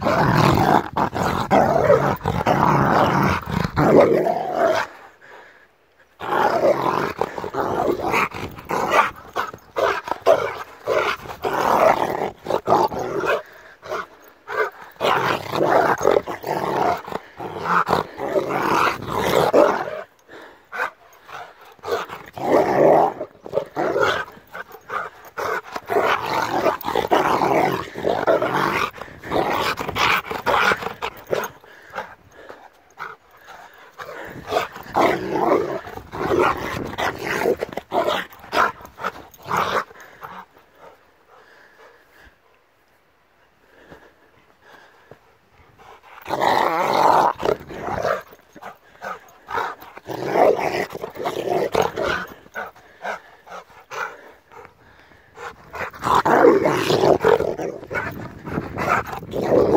Wow. Oh, my God.